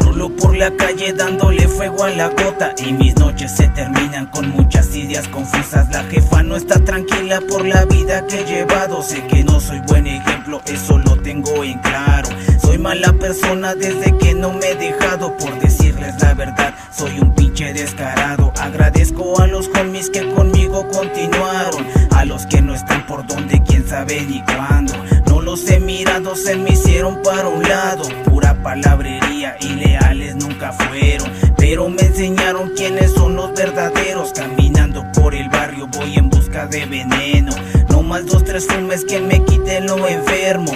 Rulo por la calle dándole fuego a la gota Y mis noches se terminan con muchas ideas confusas. La jefa no está tranquila por la vida que he llevado. Sé que no soy buen ejemplo, eso lo tengo en claro Mala persona desde que no me he dejado Por decirles la verdad, soy un pinche descarado. Agradezco a los homies que conmigo continuaron. A los que no están por donde, quién sabe ni cuándo. No los he mirado, se me hicieron para un lado. Pura palabrería y leales nunca fueron. Pero me enseñaron quiénes son los verdaderos. Caminando por el barrio voy en busca de veneno. No más dos, tres fumes que me quiten lo enfermo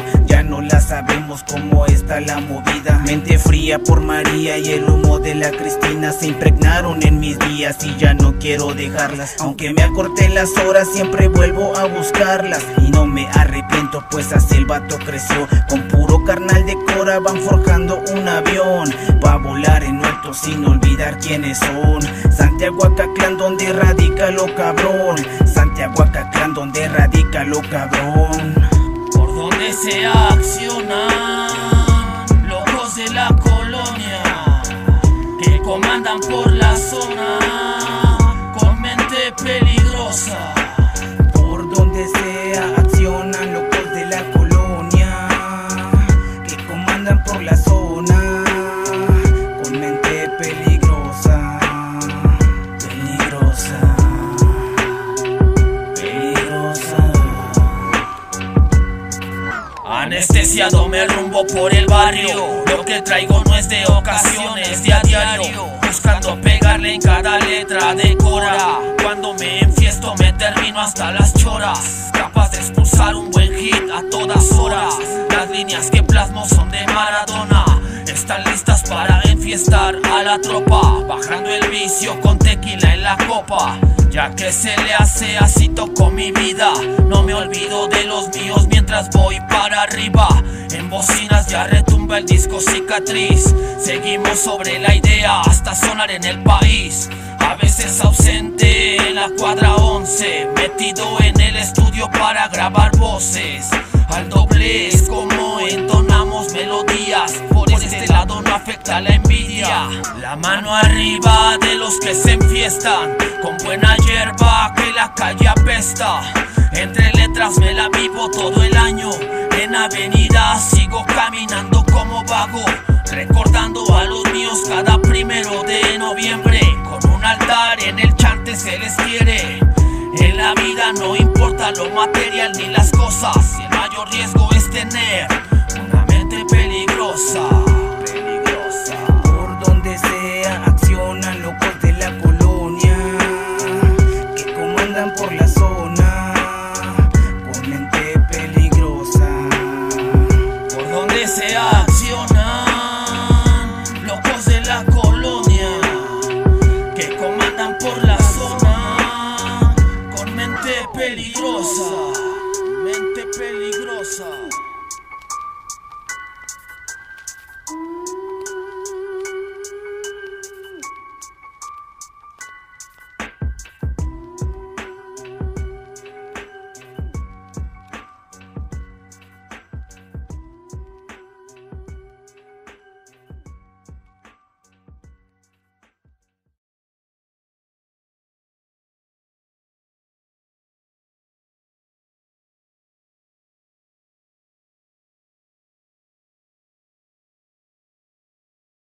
Sabemos cómo está la movida. Mente fría por María y el humo de la Cristina Se impregnaron en mis días y ya no quiero dejarlas. Aunque me acorté las horas siempre vuelvo a buscarlas. Y no me arrepiento pues así el vato creció. Con puro carnal de cora van forjando un avión. Va a volar en alto sin olvidar quiénes son. Santiago Acatlán donde radica lo cabrón. Santiago Acatlán donde radica lo cabrón se accionan locos de la colonia que comandan por la zona con mente peligrosa. Por donde sea accionan locos de la colonia que comandan por la zona con mente peligrosa, Anestesiado me rumbo por el barrio. Lo que traigo no es de ocasiones, de a diario. Buscando pegarle en cada letra de cora. Cuando me enfiesto me termino hasta las choras. Capaz de expulsar un buen hit a todas horas. Las líneas que plasmo son de Maradona. Están listas para enfiestar a la tropa. Bajando el vicio con tequila en la copa. Ya que se le hace así toco mi vida. No me olvido de los míos mientras voy para arriba. En bocinas ya retumba el disco cicatriz. Seguimos sobre la idea hasta sonar en el país. A veces ausente en la cuadra 11. Metido en el estudio para grabar voces. Al este lado no afecta la envidia. La mano arriba de los que se enfiestan. Con buena hierba que la calle apesta. Entre letras me la vivo todo el año. En avenida sigo caminando como vago. Recordando a los míos cada primero de noviembre. Con un altar en el chante se les quiere. En la vida no importa lo material ni las cosas. El mayor riesgo es tener una mente peligrosa.